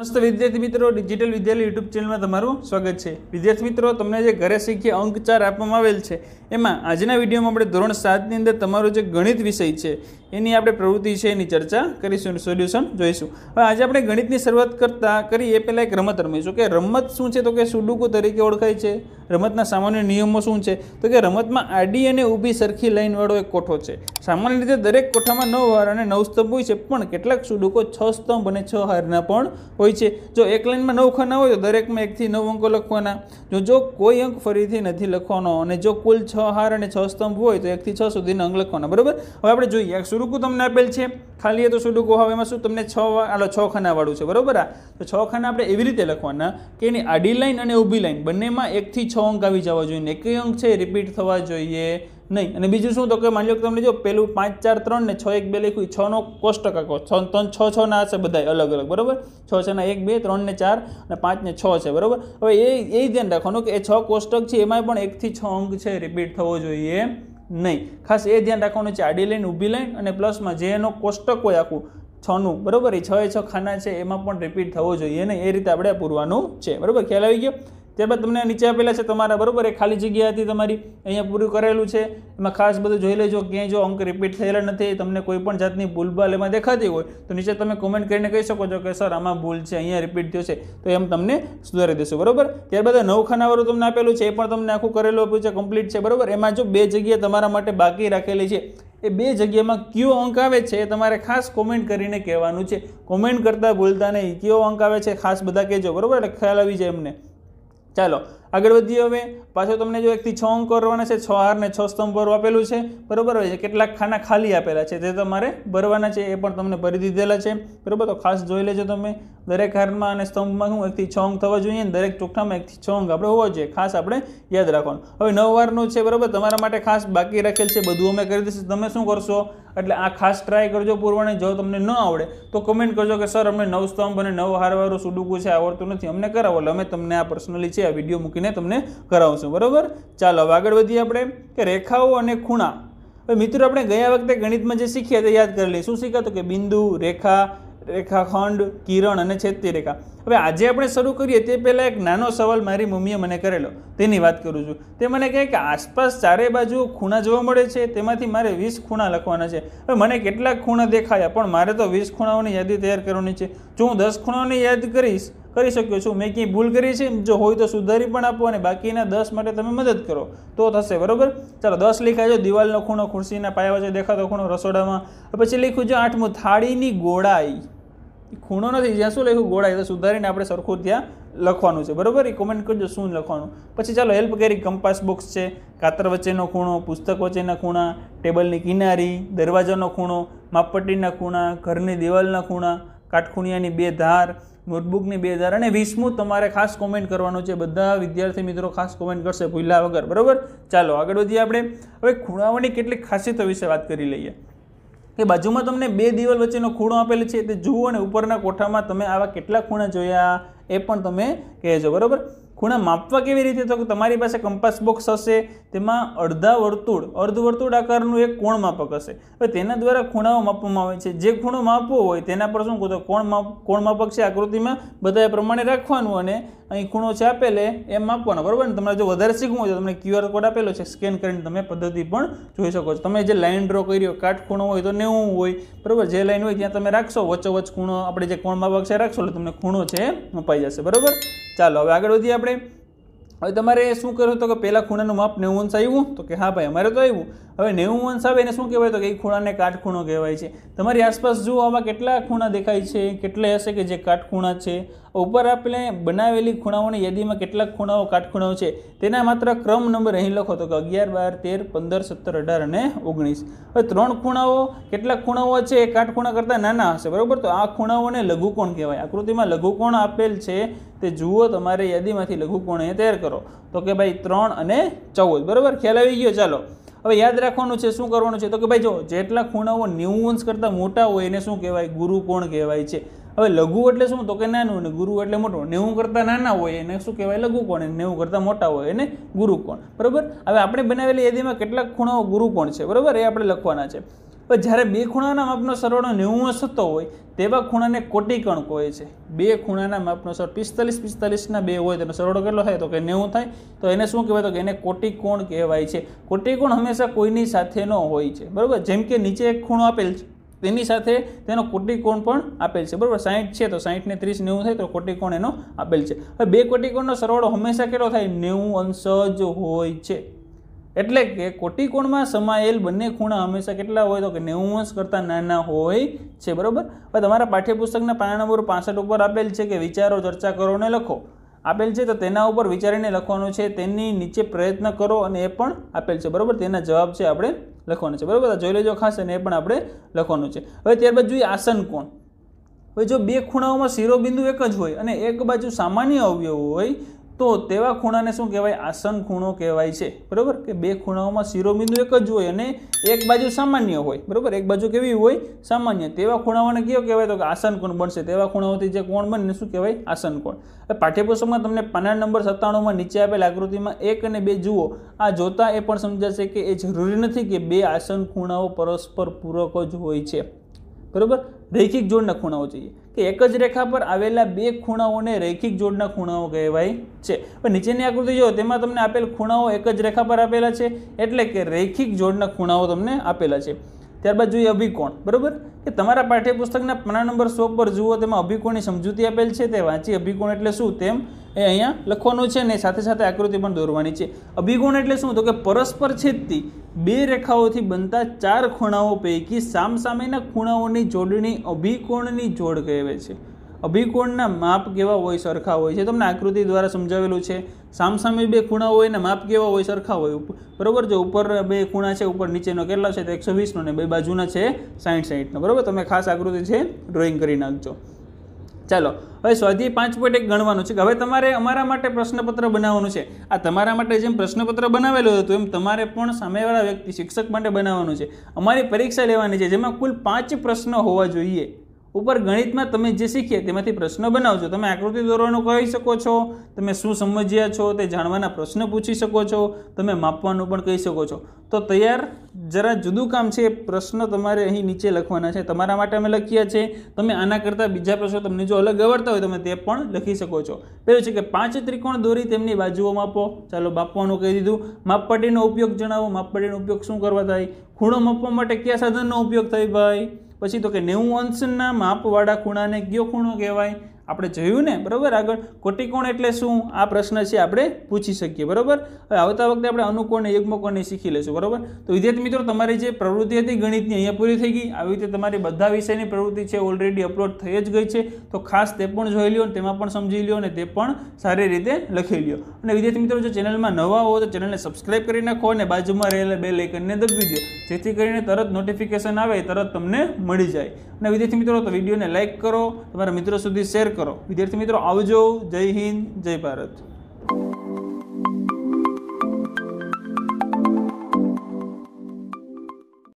મસ્ત વિદ્યાર્થી મિત્રો, ડિજિટલ વિદ્યાલય યુટ્યુબ ચેનલમાં તમારું સ્વાગત છે. વિદ્યાર્થી મિત્રો, તમને જે ઘરે શીખીએ અંક ચાર આપવામાં આવેલ છે, એમાં આજના વિડીયોમાં આપણે ધોરણ સાતની અંદર તમારો જે ગણિત વિષય છે એની આપણે પ્રવૃત્તિ છે, એની ચર્ચા કરીશું સોલ્યુશન જોઈશું. હવે આજે આપણે ગણિતની શરૂઆત કરતાં કરી એ પહેલાં એક રમત રમીશું કે રમત શું છે તો કે સુડુકો તરીકે ઓળખાય છે. રમતના સામાન્ય નિયમો શું છે? તો કે રમતમાં આડી અને ઊભી સરખી લાઈનવાળો એક કોઠો છે. સામાન્ય રીતે દરેક કોઠામાં નવ હાર અને નવ સ્તંભ હોય છે, પણ કેટલાક સુડુકો છ સ્તંભ અને છ હારના પણ હોય છે. જો એક લાઈનમાં નવ ખાના હોય તો દરેકમાં એકથી નવ અંકો લખવાના. જો જો કોઈ અંક ફરીથી નથી લખવાનો અને જો કુલ છ હાર અને છ સ્તંભ હોય તો એકથી છ સુધીના અંક લખવાના. બરાબર? હવે આપણે જોઈએ. સુડુકુ તમને આપેલ છે. ખાલી એ તો સુડુકુ હવે એમાં શું? તમને છ આલો, છ ખાનાવાળું છે, બરાબર તો છ ખાના આપણે એવી રીતે લખવાના કે એની આડી લાઈન અને ઊભી લાઈન બંનેમાં એકથી છ અંક આવી જવા જોઈએ. ને એકેય અંક છે રિપીટ થવા જોઈએ નહીં. અને બીજું શું? તો કે માની લો કે તમને જો પેલું પાંચ, ચાર, ત્રણ ને છ, એક, બે લખ્યું, છ નો કોષ્ટક આખો, છ, ત્રણ, છ છ ના હશે બધા અલગ અલગ, બરાબર? છ છ ના એક, બે, ત્રણ ને ચાર અને પાંચ ને છ છે, બરાબર? હવે એ એ ધ્યાન રાખવાનું કે એ છ કોષ્ટક છે એમાં પણ એકથી છ અંક છે રિપીટ થવો જોઈએ. નહીં. ખાસ એ ધ્યાન રાખવાનું છે, આડી લાઈન ઊભી લાઈન અને પ્લસમાં જે એનો કોષ્ટક હોય આખું, છનું, બરાબર? એ છ એ છ ખાના છે, એમાં પણ રિપીટ થવો જોઈએ નહીં. એ રીતે આપણે પૂરવાનું છે. બરાબર? ખ્યાલ આવી ગયો? ત્યારબાદ તમને નીચે આપેલા છે તમારા બરાબર, એ ખાલી જગ્યા હતી તમારી, અહીંયા પૂરું કરેલું છે. એમાં ખાસ બધું જોઈ લેજો, ક્યાંય જો અંક રિપીટ થયેલા નથી, તમને કોઈ પણ જાતની ભૂલભાલ એમાં દેખાતી હોય, તો નીચે તમે કોમેન્ટ કરીને કહી શકો છો કે, સર, આમાં ભૂલ છે, અહીંયા રિપીટ થયો છે. તો એમ તમને સુધારી દેશો, બરાબર? ત્યારબાદ આ નવ ખાનાવાળું તમને આપેલું છે, એ પણ તમને આખું કરેલું આપ્યું છે કમ્પ્લીટ છે, બરાબર? એમાં જો બે જગ્યા તમારા માટે બાકી રાખેલી છે, એ બે જગ્યામાં કયો અંક આવે છે, એ તમારે ખાસ કોમેન્ટ કરીને કહેવાનું છે. કોમેન્ટ કરતાં ભૂલતા નહીં, કયો અંક આવે છે ખાસ બધા કહેજો, બરાબર? એટલે ખ્યાલ આવી જાય એમને. ચાલો આગળ વધીએ હવે પાછો તમને જો એકથી છ અંક કરવાના છે, છ હાર ને છ સ્તંભ ભરવા આપેલું છે, બરોબર છે, કેટલાક ખાના ખાલી આપેલા છે તે તમારે ભરવાના છે, એ પણ તમને ભરી દીધેલા છે, બરાબર? તો ખાસ જોઈ લેજો તમે, દરેક હારમાં અને સ્તંભમાં શું, એકથી છ અંક થવા જોઈએ ને દરેક ચોખ્ઠામાં એકથી છ અંક આપણે હોવા જોઈએ, ખાસ આપણે યાદ રાખવાનું. હવે નવ વારનું છે, બરાબર? તમારા માટે ખાસ બાકી રાખેલ છે, બધું અમે કરી દઈશું. તમે શું કરશો? એટલે આ ખાસ ટ્રાય કરજો પૂરવાની, જો તમને ન આવડે, તો કમેન્ટ કરજો કે, સર, અમને નવ સ્તંભ અને નવ હારવાળું સુડુકું છે, આવડતું નથી, અમને કરાવો. અમે તમને આ પર્સનલી છે, આ વીડિયો મૂકીને તમને કરાવશું, બરાબર? ચાલો, હવે આગળ વધીએ આપણે, કે રેખાઓ અને ખૂણા. હવે મિત્રો, આપણે ગયા વખતે ગણિતમાં જે શીખ્યા તે યાદ કરી લઈએ. શું શીખ્યા તો કે બિંદુ, રેખા, રેખાખંડ, કિરણ અને છેદતી રેખા. હવે આજે આપણે શરૂ કરીએ તે પહેલાં એક નાનો સવાલ મારી મમ્મીએ મને કરેલો. તેની વાત કરું છું. તે મને કહે કે આસપાસ ચારે બાજુ ખૂણા જોવા મળે છે, તેમાંથી મારે વીસ ખૂણા લખવાના છે. હવે મને કેટલાક ખૂણા દેખાયા, પણ મારે તો વીસ ખૂણાઓની યાદી તૈયાર કરવાની છે. જો હું દસ ખૂણાઓની યાદ કરીશ, કરી શક્યો છું. મેં ક્યાંય ભૂલ કરી છે? જો હોય તો સુધારી પણ આપો અને બાકીના દસ માટે તમે મદદ કરો. તો થશે, બરાબર? ચાલો, દસ લખાય જો દિવાલનો ખૂણો, ખુરશીના પાયા વચ્ચે દેખાતો ખૂણો રસોડામાં. પછી લખ્યું છે, આઠમું થાળીની ગોળાઈ. ખૂણો નથી. જ્યાં શું લખ્યું? ગોળાઈ તો સુધારીને આપણે સરખું ત્યાં લખવાનું છે. બરોબર? એ કોમેન્ટ કરજો શું લખવાનું. પછી ચાલો હેલ્પ કરી. કંપાસ બોક્સ છે કાતર વચ્ચેનો ખૂણો, પુસ્તક વચ્ચેના ખૂણા, ટેબલની કિનારી, દરવાજાનો ખૂણો, માપપટ્ટીના ખૂણા, ઘરની દિવાલના ખૂણા, કાટખૂણિયાની બે ધાર, નોટબુકની બે ધાર અને વીસમું તમારે ખાસ કોમેન્ટ કરવાનું છે. બધા વિદ્યાર્થી મિત્રો ખાસ કોમેન્ટ કરશે ભૂલ્યા વગર. બરાબર? ચાલો, આગળ વધીએ આપણે. હવે ખૂણાઓની કેટલીક ખાસિયતો વિશે વાત કરી લઈએ. કે બાજુમાં તમને બે દિવાલ વચ્ચેનો ખૂણો આપેલો છે, તે જુઓ અને ઉપરના કોઠામાં તમે આવા કેટલા ખૂણા જોયા એ પણ તમે કહેજો, બરોબર? ખૂણા માપવા કેવી રીતે? તો તમારી પાસે કંપાસ બોક્સ હશે, તેમાં અડધા વર્તુળ, અર્ધ વર્તુળ આકારનું એક કોણ માપક હશે. હવે તેના દ્વારા ખૂણાઓ માપવામાં આવે છે. જે ખૂણો માપવો હોય, તેના પર શું કહો તો કોણ માપ, કોણ માપક છે? આકૃતિમાં બધા એ પ્રમાણે રાખવાનું અને અહીં ખૂણો છે આપેલે, એમ માપવાનો. બરાબર ને? તમારે જો વધારે શીખવું હોય તો તમને ક્યુઆર કોડ આપેલો છે. સ્કેન કરીને તમે પદ્ધતિ પણ જોઈ શકો છો. તમે જે લાઇન ડ્રો કર્યો, કાટ ખૂણો હોય તો નેવું હોય. બરાબર? જે લાઈન હોય ત્યાં તમે રાખશો. વચ્ચોવચ્ચ ખૂણો, આપણે જે કોણ માપક છે રાખશો એટલે તમને ખૂણો છે એ મપાઈ જશે. બરોબર? ચાલો, હવે આગળ વધીએ આપણે. હવે તમારે શું કર્યું તો કે પહેલાં ખૂણાનું માપ નેવું અંશ આવ્યું તો કે હા ભાઈ, અમારે તો આવ્યું હવે નેવું અંશ આવે એને શું કહેવાય તો કે એ ખૂણાને કાટખૂણો કહેવાય છે. તમારી આસપાસ જુઓ આવા કેટલા ખૂણા દેખાય છે, કેટલા હશે કે જે કાટખૂણા છે. ઉપર આપણે બનાવેલી ખૂણાઓની યાદીમાં કેટલાક ખૂણાઓ કાટખૂણાઓ છે. તેના માત્ર ક્રમ નંબર અહીં લખો તો કે અગિયાર, બાર, તેર, પંદર, સત્તર, અઢાર અને ઓગણીસ. હવે ત્રણ ખૂણાઓ, કેટલાક ખૂણાઓ છે એ કાટખૂણા કરતાં નાના હશે, બરાબર? તો આ ખૂણાઓને લઘુકોણ કહેવાય. આકૃતિમાં લઘુકોણ આપેલ છે, તે જુઓ, તમારે યાદીમાંથી લઘુકોણ એ તૈયાર કરો. તો કે ભાઈ ત્રણ અને ચૌદ, બરાબર? ખ્યાલ આવી ગયો? ચાલો. હવે યાદ રાખવાનું છે, શું કરવાનું છે? તો કે ભાઈ જો, જેટલા ખૂણાઓ નેવું કરતાં મોટા હોય, એને શું કહેવાય? ગુરુ કોણ કહેવાય છે? હવે લઘુ એટલે શું? તો કે નાનું, અને ગુરુ એટલે મોટું. નેવું કરતાં નાના હોય, એને શું કહેવાય? લઘુકોણ અને નેવું કરતાં મોટા હોય, એને ગુરુ કોણ? બરાબર? હવે આપણે બનાવેલી યાદીમાં કેટલાક ખૂણાઓ ગુરુ કોણ છે? બરાબર? એ આપણે લખવાના છે. પણ જ્યારે બે ખૂણાના માપનો સરવાળો નેવું થતો હોય, તેવા ખૂણાને કોટિકોણ કહે છે. બે ખૂણાના માપનો સરળ પિસ્તાલીસ પિસ્તાલીસના બે હોય, તેનો સરવાળો કેટલો થાય? તો કે નેવું થાય. તો એને શું કહેવાય? તો કે એને કોટિકોણ કહેવાય છે. કોટિકોણ હંમેશા કોઈની સાથેનો હોય છે. બરાબર? જેમ કે નીચે એક ખૂણો આપેલ છે, તેની સાથે તેનો કોટિકોણ પણ આપેલ છે. બરાબર? સાહીઠ છે, તો સાહીઠને ત્રીસ નેવું થાય, તો કોટિકોણ એનો આપેલ છે. હવે બે કોટિકોણનો સરવાળો હંમેશા કેટલો થાય? નેવું અંશ જ હોય છે. એટલે કે કોટિકોણમાં સમાયેલ બંને ખૂણા હંમેશા કેટલા હોય તો કે નેવું અંશ કરતાં નાના હોય છે, બરાબર? હવે તમારા પાઠ્યપુસ્તકના પાના નંબર પાસઠ ઉપર આપેલ છે કે વિચારો, ચર્ચા કરો અને લખો. આપેલ છે તો તેના ઉપર વિચારીને લખવાનું છે, તેની નીચે પ્રયત્ન કરો અને એ પણ આપેલ છે, બરાબર? તેના જવાબ છે આપણે લખવાનું છે, બરાબર? જોઈ લેજો ખાસ અને એ પણ આપણે લખવાનું છે. હવે ત્યારબાદ જોઈએ આસન કોણ. હવે જો બે ખૂણાઓમાં શિરોબિંદુ એક જ હોય અને એક બાજુ સામાન્ય અવયવ હોય તો તેવા ખૂણાને શું કહેવાય? આસન ખૂણો કહેવાય છે. બરાબર? કે બે ખૂણાઓમાં શિરોબિંદુ એક જ હોય અને એક બાજુ સામાન્ય હોય. બરાબર? એક બાજુ કેવી હોય? સામાન્ય. તેવા ખૂણાઓને કયો કહેવાય? તો કે આસન કોણ બનશે? તેવા ખૂણાઓથી જે કોણ બને શું કહેવાય? આસન કોણ. પાઠ્યપુસ્તકમાં તમને પાના નંબર સત્તાણુંમાં નીચે આપેલ આકૃતિમાં એક અને બે જુઓ. આ જોતા એ પણ સમજાશે કે એ જરૂરી નથી કે બે આસન ખૂણાઓ પરસ્પર પૂરક જ હોય છે. બરાબર? રૈખિક જોડના ખૂણાઓ જોઈએ. કે એક જ રેખા પર આવેલા બે ખૂણાઓને રૈખિક જોડના ખૂણાઓ કહેવાય છે. પણ નીચેની આકૃતિ જો તેમાં તમને આપેલ ખૂણાઓ એક જ રેખા પર આપેલા છે, એટલે કે રૈખિક જોડના ખૂણાઓ તમને આપેલા છે. ત્યારબાદ જોઈએ અભિકોણ. બરાબર? કે તમારા પાઠ્યપુસ્તકના પના નંબર સો પર જુઓ, તેમાં અભિકોણની સમજૂતી આપેલ છે, તે વાંચી અભિકોણ એટલે શું? તેમ એ અહીંયા લખવાનું છે ને સાથે સાથે આકૃતિ પણ દોરવાની છે. અભિકોણ એટલે શું? તો કે પરસ્પર છેદતી બે રેખાઓથી બનતા ચાર ખૂણાઓ પૈકી સામસામેના ખૂણાઓની જોડણી અભિકોણની જોડ કહેવાય છે. અભિકોણના માપ કેવા હોય સરખા હોય છે? તમને આકૃતિ દ્વારા સમજાવેલું છે. સામસામે બે ખૂણા હોય ને માપ કેવા હોય સરખા હોય. બરાબર જો ઉપર બે ખૂણા છે, ઉપર નીચેનો કેટલા છે? તો એકસો વીસનો ને બે બાજુના છે સાઠ સાઠનો બરાબર? તમે ખાસ આકૃતિ છે ડ્રોઈંગ કરી નાખજો. ચાલો, હવે સ્વાધ્યાય પાંચ પોઈન્ટ એક ગણવાનું છે કે હવે તમારે અમારા માટે પ્રશ્નપત્ર બનાવવાનું છે. આ તમારા માટે જેમ પ્રશ્નપત્ર બનાવેલું હતું, એમ તમારે પણ સામેવાળા વ્યક્તિ, શિક્ષક માટે બનાવવાનું છે. અમારી પરીક્ષા લેવાની છે, જેમાં કુલ પાંચ પ્રશ્ન હોવા જોઈએ. ઉપર ગણિતમાં તમે જે શીખીએ તેમાંથી પ્રશ્ન બનાવજો. તમે આકૃતિ દોરવાનું કહી શકો છો, તમે શું સમજ્યા છો તે જાણવાના પ્રશ્ન પૂછી શકો છો, તમે માપવાનું પણ કહી શકો છો. તો તૈયાર જરા જુદું કામ છે, પ્રશ્ન તમારે અહીં નીચે લખવાના છે. તમારા માટે અમે લખ્યા છે, તમે આના કરતાં બીજા પ્રશ્નો તમને જો અલગ આવડતા હોય તમે તે પણ લખી શકો છો. પહેલું છે કે પાંચ ત્રિકોણ દોરી તેમની બાજુઓ માપો. ચાલો માપવાનું કહી દીધું. માપપટ્ટીનો ઉપયોગ જણાવો. માપપટ્ટીનો ઉપયોગ શું કરવા થાય? ખૂણો માપવા માટે કયા સાધનનો ઉપયોગ થાય ભાઈ? પછી તો કે નેવું અંશના માપવાળા ખૂણાને કયો ખૂણો કહેવાય? આપણે જોયું ને, બરાબર? આગળ કોટિકોણ એટલે શું? આ પ્રશ્ન છે, આપણે પૂછી શકીએ, બરાબર? હવે આવતા વખતે આપણે અનુકોણ અને યુગ્મકોણને શીખી લઈશું, બરાબર? તો વિદ્યાર્થી મિત્રો, તમારી જે પ્રવૃત્તિ હતી ગણિતની, અહીંયા પૂરી થઈ ગઈ. આવી રીતે તમારી બધા વિષયની પ્રવૃત્તિ છે ઓલરેડી અપલોડ થઈ જ ગઈ છે. તો ખાસ તે પણ જોઈ લ્યો અને તેમાં પણ સમજી લ્યો અને તે પણ સારી રીતે લખી લ્યો. અને વિદ્યાર્થી મિત્રો, જો ચેનલમાં નવા હો તો ચેનલને સબસ્ક્રાઈબ કરી નાખો અને બાજુમાં રહેલા બે લાઇકનને દબાવી દો. જેથી કરીને તરત નોટિફિકેશન આવે, તરત તમને મળી જાય. અને વિદ્યાર્થી મિત્રો, તો વિડીયોને લાઇક કરો. તમારા મિત્રો સુધી શેર કરો. વિદ્યાર્થી મિત્રો આવજો. જય હિન્દ જય ભારત.